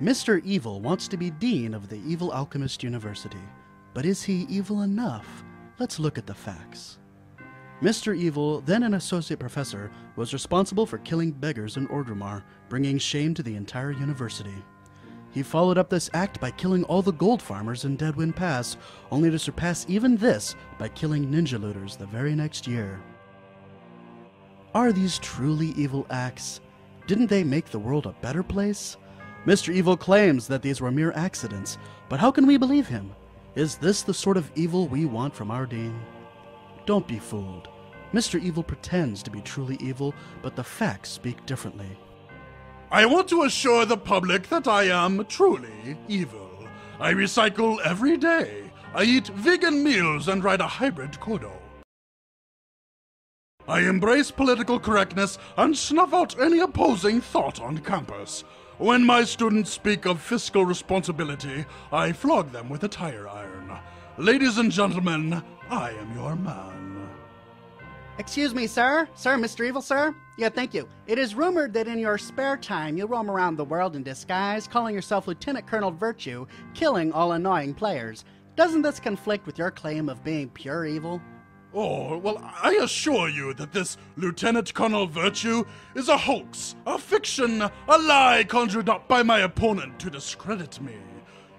Mr. Evil wants to be dean of the Evil Alchemist University. But is he evil enough? Let's look at the facts. Mr. Evil, then an associate professor, was responsible for killing beggars in Orgrimmar, bringing shame to the entire university. He followed up this act by killing all the gold farmers in Deadwind Pass, only to surpass even this by killing ninja looters the very next year. Are these truly evil acts? Didn't they make the world a better place? Mr. Evil claims that these were mere accidents, but how can we believe him? Is this the sort of evil we want from our Dean? Don't be fooled. Mr. Evil pretends to be truly evil, but the facts speak differently. I want to assure the public that I am truly evil. I recycle every day. I eat vegan meals and ride a hybrid Kodo. I embrace political correctness and snuff out any opposing thought on campus. When my students speak of fiscal responsibility, I flog them with a tire iron. Ladies and gentlemen, I am your man. Excuse me, sir? Sir, Mr. Evil, sir? Yeah, thank you. It is rumored that in your spare time you roam around the world in disguise, calling yourself Lieutenant Colonel Virtue, killing all annoying players. Doesn't this conflict with your claim of being pure evil? Oh, well, I assure you that this Lieutenant Colonel Virtue is a hoax, a fiction, a lie conjured up by my opponent to discredit me.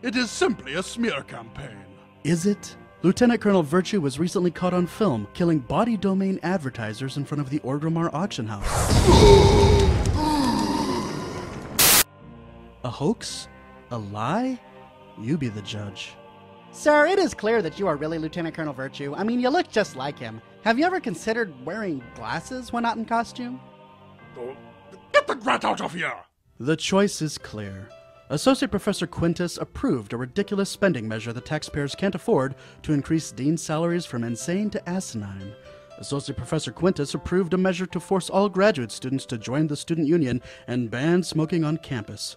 It is simply a smear campaign. Is it? Lieutenant Colonel Virtue was recently caught on film killing body domain advertisers in front of the Orgrimmar auction house. a hoax? A lie? You be the judge. Sir, it is clear that you are really Lieutenant Colonel Virtue. I mean, you look just like him. Have you ever considered wearing glasses when not in costume? Get the rat out of here! The choice is clear. Associate Professor Quintus approved a ridiculous spending measure the taxpayers can't afford to increase dean's salaries from insane to asinine. Associate Professor Quintus approved a measure to force all graduate students to join the student union and ban smoking on campus.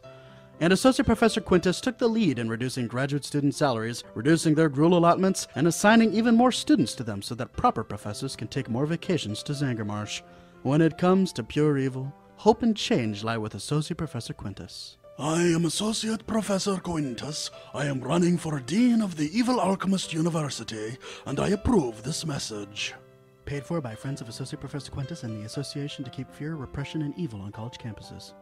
And Associate Professor Quintus took the lead in reducing graduate student salaries, reducing their gruel allotments, and assigning even more students to them so that proper professors can take more vacations to Zangarmarsh. When it comes to pure evil, hope and change lie with Associate Professor Quintus. I am Associate Professor Quintus. I am running for Dean of the Evil Alchemist University, and I approve this message. Paid for by Friends of Associate Professor Quintus and the Association to Keep Fear, Repression, and Evil on College Campuses.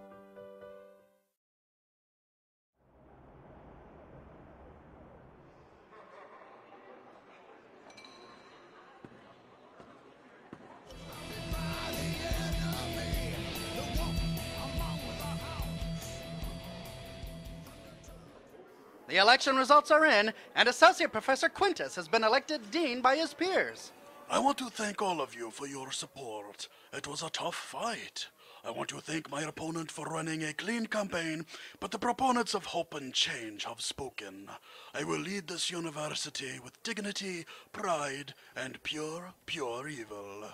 The election results are in, and Associate Professor Quintus has been elected Dean by his peers. I want to thank all of you for your support. It was a tough fight. I want to thank my opponent for running a clean campaign, but the proponents of hope and change have spoken. I will lead this university with dignity, pride, and pure, pure evil.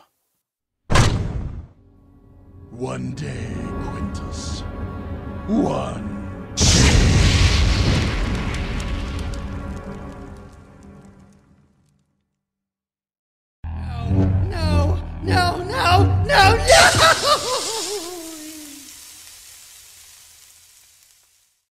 One day, Quintus. One No, no, no, no, no!